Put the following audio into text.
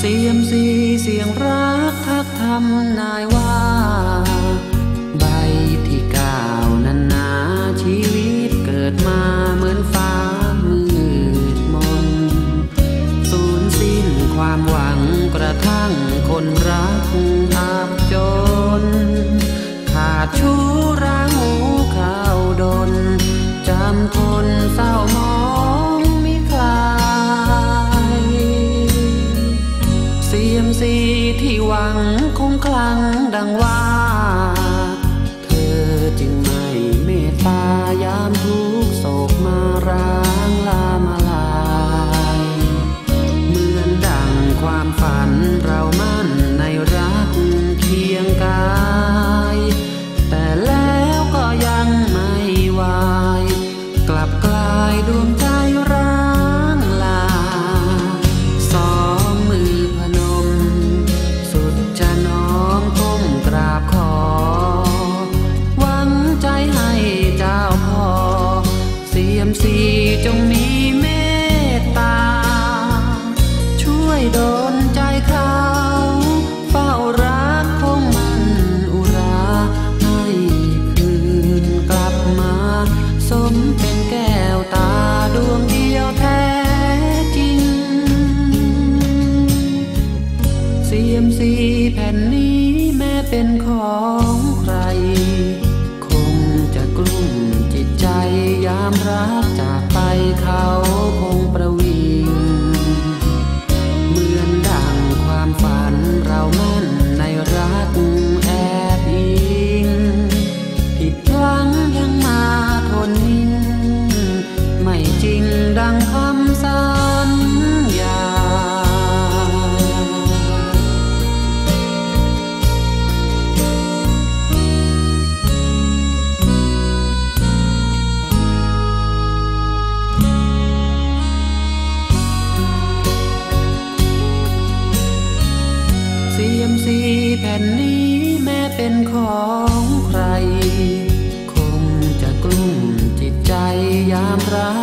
เสียมสีเสียงรักทักทำนายว่า ใบที่เก้านั้นนาชีวิตเกิดมาเหมือนฟ้ามืดมนสูญสิ้นความหวังกระทั่งคนรักอับจน ขาดชู้ร้างหูข้าวดนจำทนเศร้ามอง ที่หวังคงคลังดังว่า เธอจึงไม่เมตตา สียมสีแผ่นนี้แม้เป็นของใคร คงจะกลุ้มจิตใจยามรักจาก มซีแผ่นนี้แม้เป็นของใคร คงจะกลุ้มจิตใจยามรา